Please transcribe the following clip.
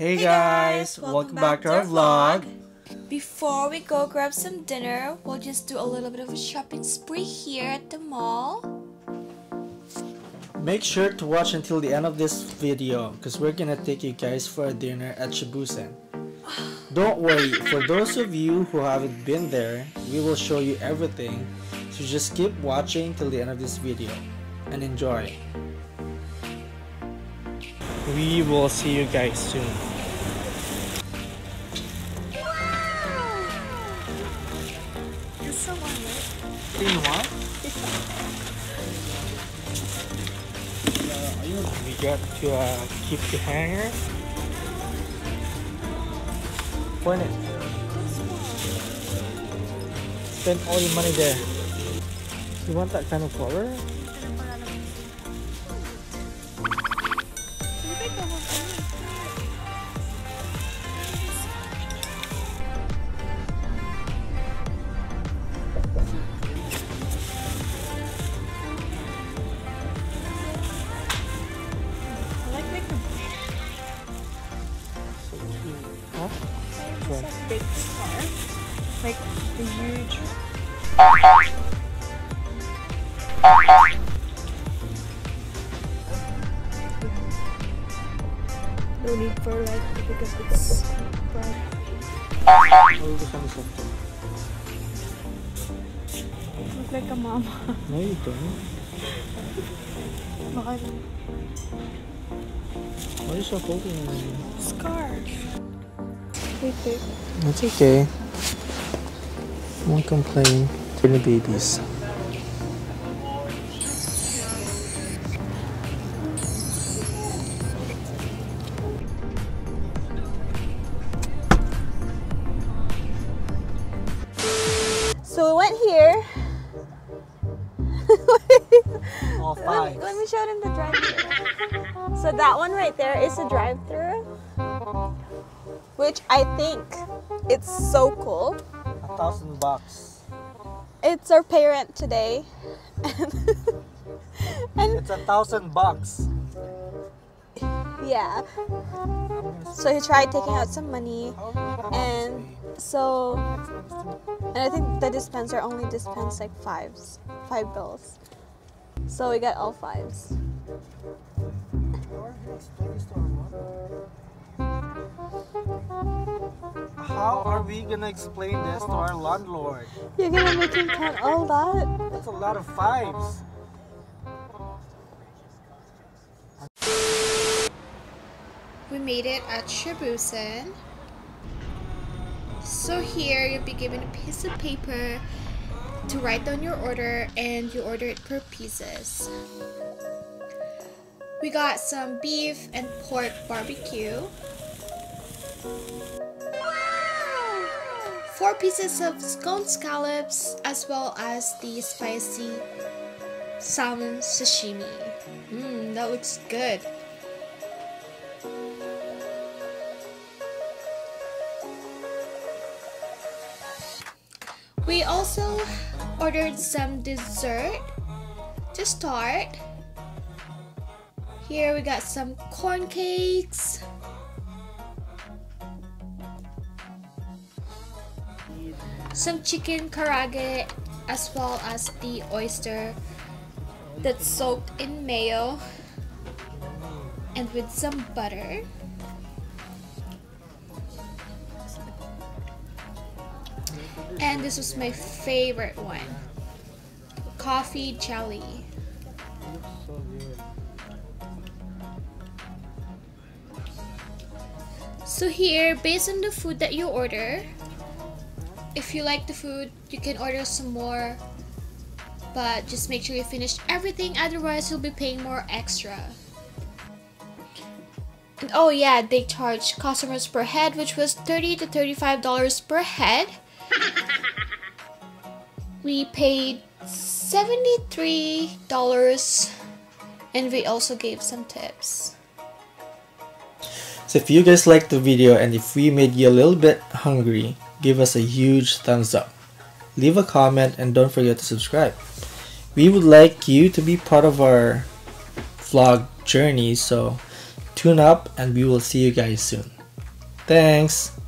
Hey, guys, welcome, back, to our vlog. Before we go grab some dinner, we'll just do a little bit of a shopping spree here at the mall. Make sure to watch until the end of this video because we're gonna take you guys for a dinner at Shabusen. Don't worry, for those of you who haven't been there, we will show you everything. So just keep watching till the end of this video and enjoy. We will see you guys soon. We got to uh, keep the hanger. Point it. Spend all your money there. You want that kind of color? Huh? Which one? big star, like the huge. No need for like because it's bright. Oh, gusto mo soft Look like a mama. No, you don't. Baka Why are you so holding it? scarf. Wait, wait. It's okay. Won't complain. Tiny babies. So we went here. All Let, five. let me show them the drive-thru. So that one right there is a drive-thru, which I think it's so cool. A thousand bucks. It's our parent today, and It's a thousand bucks. yeah. So he tried taking out some money, and so and I think the dispenser only dispensed like fives, five bills. So we got all fives. How are we gonna explain this to our landlord? You're gonna make him count all that? That's a lot of fives. We made it at Shabusen. So here you'll be given a piece of paper to write down your order and you order it per pieces. We got some beef and pork barbecue. Four pieces of scone scallops as well as the spicy salmon sashimi. Mmm, that looks good. We also ordered some dessert to start. Here we got some corn cakes. Some chicken karaage as well as the oyster that's soaked in mayo and with some butter. And this was my favorite one. Coffee jelly. So. So here, based on the food that you order, if you like the food, you can order some more. But just make sure you finish everything, otherwise you'll be paying more extra. And oh yeah, they charge customers per head, which was 30 to 35 dollars per head. we paid 73 dollars and we also gave some tips. So if you guys liked the video and if we made you a little bit hungry, give us a huge thumbs up. Leave a comment and don't forget to subscribe. We would like you to be part of our vlog journey, so tune up and we will see you guys soon. Thanks.